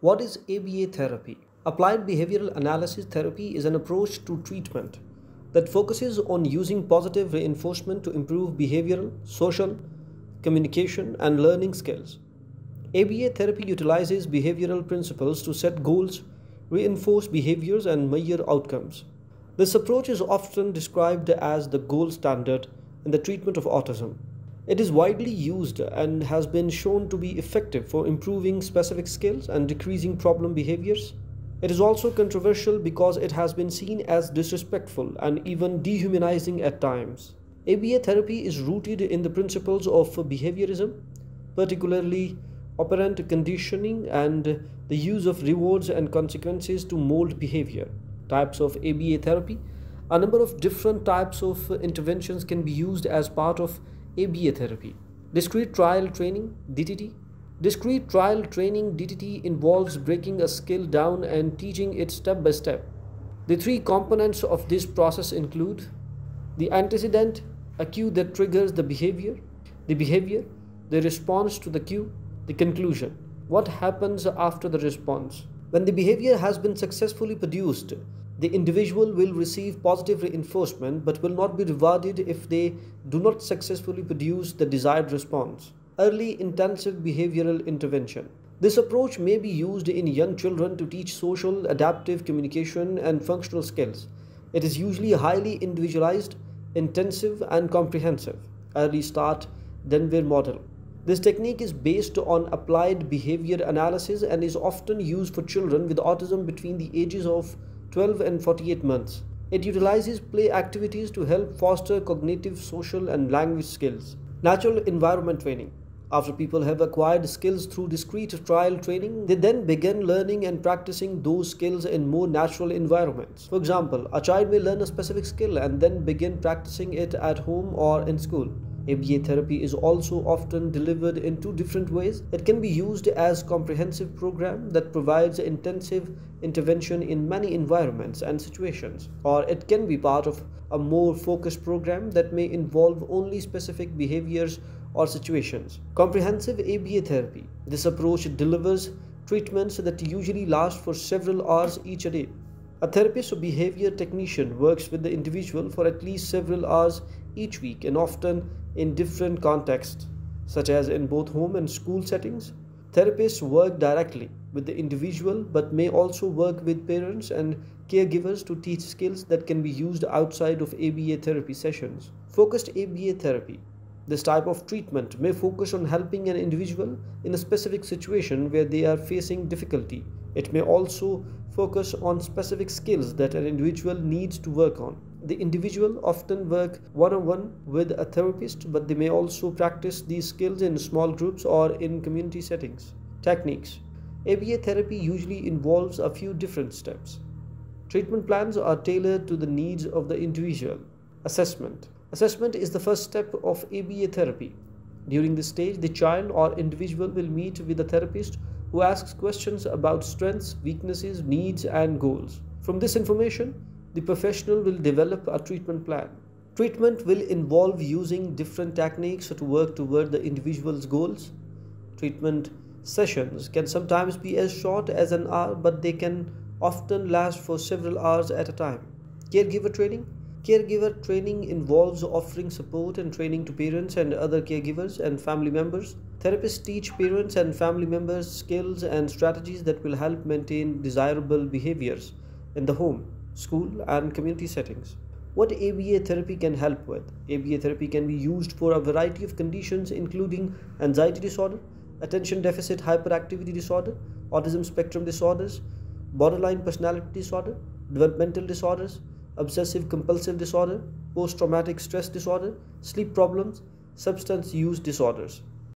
What is ABA therapy? Applied behavioral analysis therapy is an approach to treatment that focuses on using positive reinforcement to improve behavioral, social, communication, and learning skills. ABA therapy utilizes behavioral principles to set goals, reinforce behaviors, and measure outcomes. This approach is often described as the gold standard in the treatment of autism. It is widely used and has been shown to be effective for improving specific skills and decreasing problem behaviors. It is also controversial because it has been seen as disrespectful and even dehumanizing at times. ABA therapy is rooted in the principles of behaviorism, particularly operant conditioning and the use of rewards and consequences to mold behavior. Types of ABA therapy A number of different types of interventions can be used as part of ABA therapy. Discrete trial training, DTT. Discrete trial training, DTT, involves breaking a skill down and teaching it step by step. The three components of this process include the antecedent, a cue that triggers the behavior, the behavior, the response to the cue, the conclusion. What happens after the response? When the behavior has been successfully produced, the individual will receive positive reinforcement but will not be rewarded if they do not successfully produce the desired response. Early intensive behavioral intervention. This approach may be used in young children to teach social, adaptive communication, and functional skills. It is usually highly individualized, intensive, and comprehensive. Early start Denver model. This technique is based on applied behavior analysis and is often used for children with autism between the ages of 12 and 48 months. It utilizes play activities to help foster cognitive, social, and language skills. Natural environment training. After people have acquired skills through discrete trial training, they then begin learning and practicing those skills in more natural environments. For example, a child may learn a specific skill and then begin practicing it at home or in school. ABA therapy is also often delivered in two different ways. It can be used as comprehensive program that provides intensive intervention in many environments and situations or it can be part of a more focused program that may involve only specific behaviors or situations. Comprehensive ABA therapy. This approach delivers treatments that usually last for several hours each day. A therapist or behavior technician works with the individual for at least several hours each week and often in different contexts, such as in both home and school settings. Therapists work directly with the individual but may also work with parents and caregivers to teach skills that can be used outside of ABA therapy sessions. Focused ABA therapy. This type of treatment may focus on helping an individual in a specific situation where they are facing difficulty. It may also focus on specific skills that an individual needs to work on. The individual often work one-on-one with a therapist, but they may also practice these skills in small groups or in community settings. Techniques ABA therapy usually involves a few different steps. Treatment plans are tailored to the needs of the individual. Assessment Assessment is the first step of ABA therapy. During this stage, the child or individual will meet with a therapist who asks questions about strengths, weaknesses, needs, and goals. From this information, the professional will develop a treatment plan. Treatment will involve using different techniques to work toward the individual's goals. Treatment sessions can sometimes be as short as an hour, but they can often last for several hours at a time. Caregiver training Caregiver training involves offering support and training to parents and other caregivers and family members. Therapists teach parents and family members skills and strategies that will help maintain desirable behaviors in the home school, and community settings. What ABA therapy can help with? ABA therapy can be used for a variety of conditions, including anxiety disorder, attention deficit hyperactivity disorder, autism spectrum disorders, borderline personality disorder, developmental disorders, obsessive compulsive disorder, post traumatic stress disorder, sleep problems, substance use disorders.